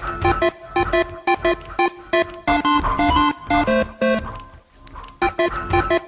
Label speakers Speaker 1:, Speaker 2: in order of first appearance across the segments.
Speaker 1: Thank you.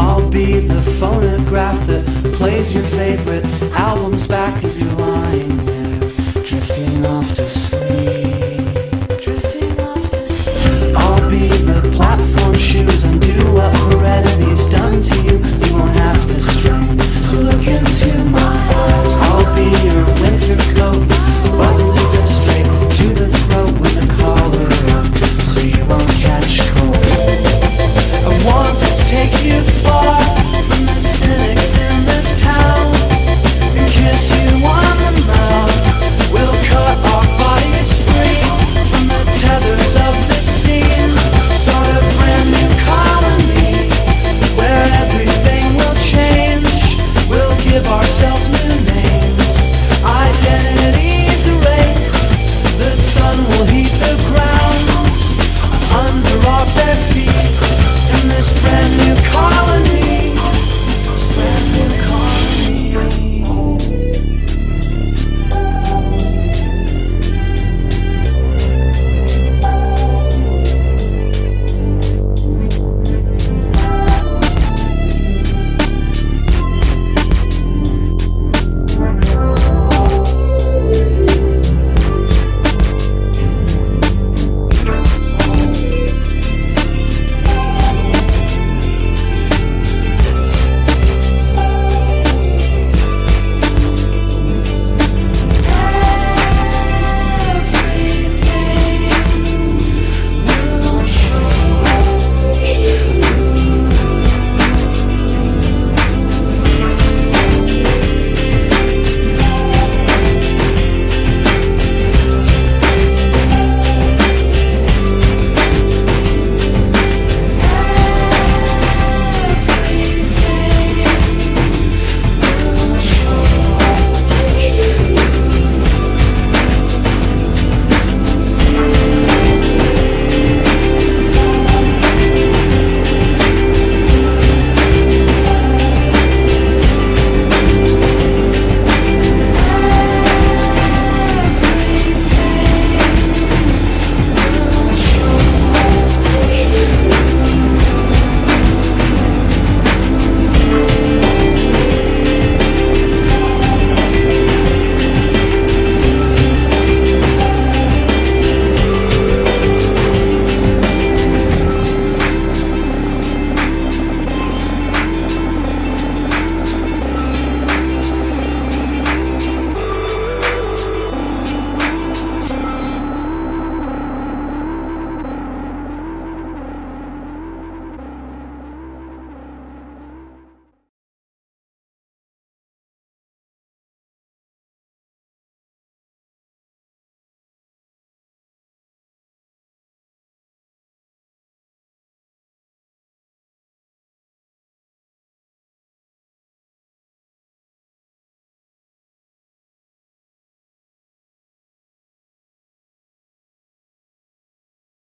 Speaker 1: I'll be the phonograph that plays your favorite albums back as you line.